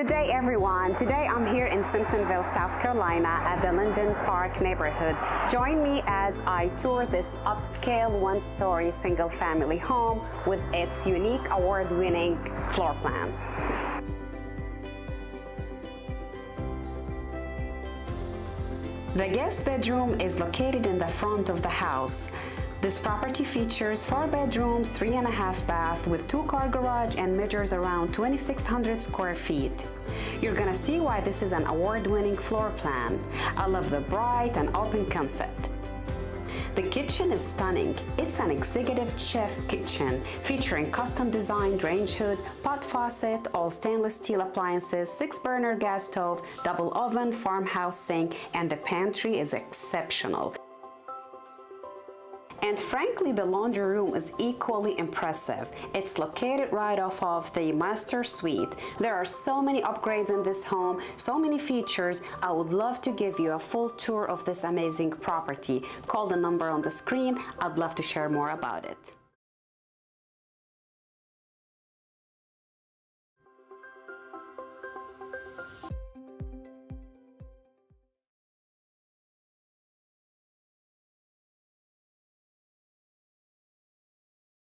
Good day, everyone. Today I'm here in Simpsonville, South Carolina at the Linden Park neighborhood. Join me as I tour this upscale one-story single-family home with its unique award-winning floor plan. The guest bedroom is located in the front of the house. This property features four bedrooms, three and a half bath with two car garage and measures around 2,600 square feet. You're gonna see why this is an award-winning floor plan. I love the bright and open concept. The kitchen is stunning. It's an executive chef kitchen featuring custom designed range hood, pot faucet, all stainless steel appliances, six burner gas stove, double oven, farmhouse sink, and the pantry is exceptional. And frankly, the laundry room is equally impressive. It's located right off of the master suite. There are so many upgrades in this home, so many features. I would love to give you a full tour of this amazing property. Call the number on the screen. I'd love to share more about it.